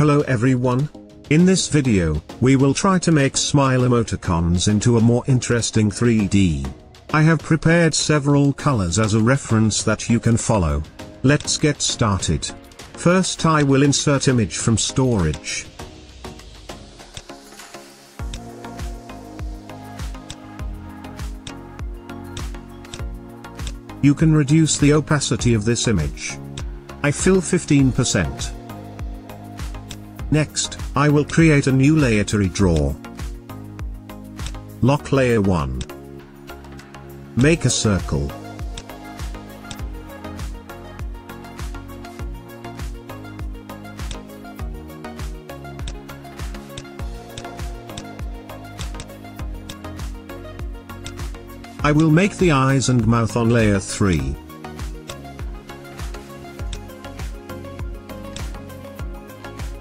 Hello everyone. In this video, we will try to make smile emoticons into a more interesting 3D. I have prepared several colors as a reference that you can follow. Let's get started. First I will insert image from storage. You can reduce the opacity of this image. I fill 15%. Next, I will create a new layer to redraw. Lock layer 1. Make a circle. I will make the eyes and mouth on layer 3.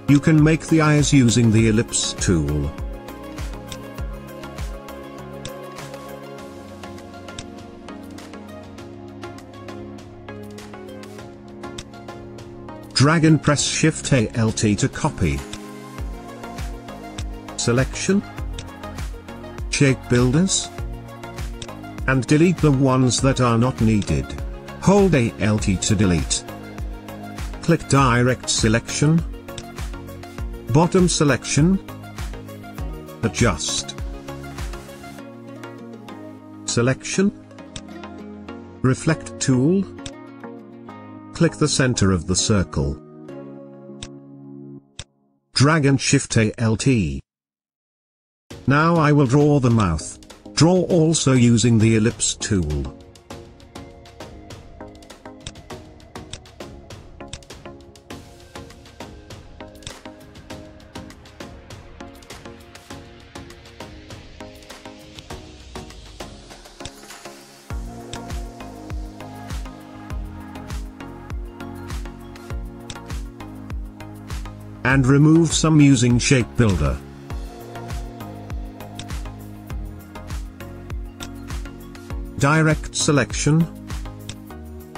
You can make the eyes using the ellipse tool. Drag and press Shift ALT to copy. Selection. Shape builders. And delete the ones that are not needed. Hold ALT to delete. Click Direct Selection. Bottom selection. Adjust. Selection. Reflect tool. Click the center of the circle. Drag and shift ALT. Now I will draw the mouth. Draw also using the ellipse tool. And remove some using Shape Builder. Direct selection.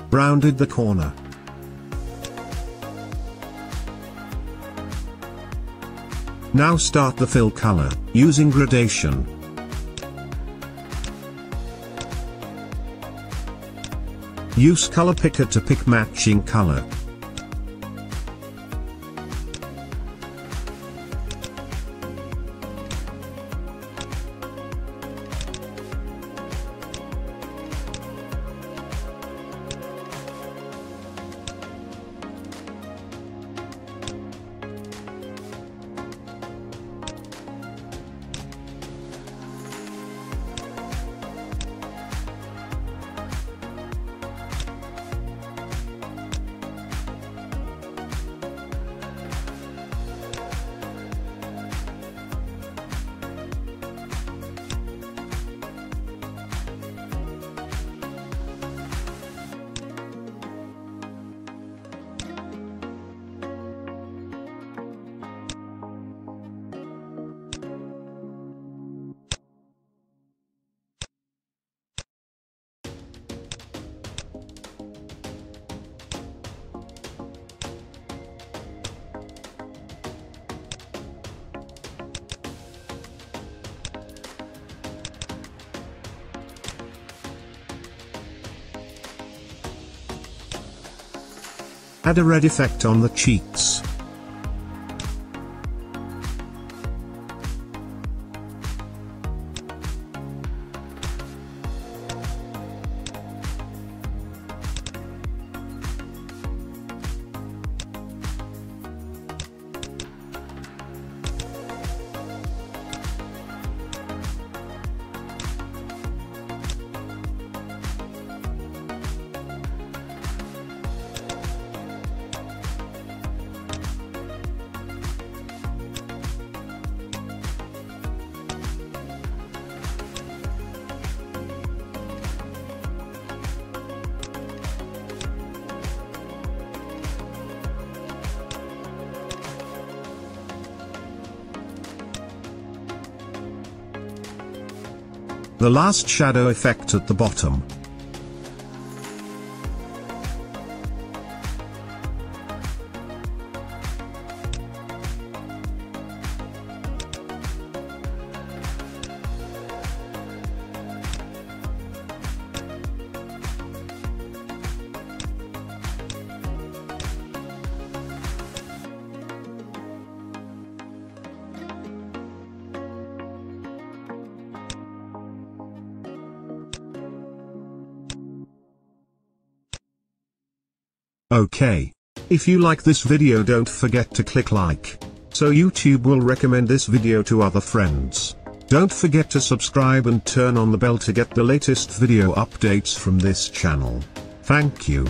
Rounded the corner. Now start the fill color, using gradation. Use color picker to pick matching color. Add a red effect on the cheeks. The last shadow effect at the bottom. Okay. If you like this video don't forget to click like. So YouTube will recommend this video to other friends. Don't forget to subscribe and turn on the bell to get the latest video updates from this channel. Thank you.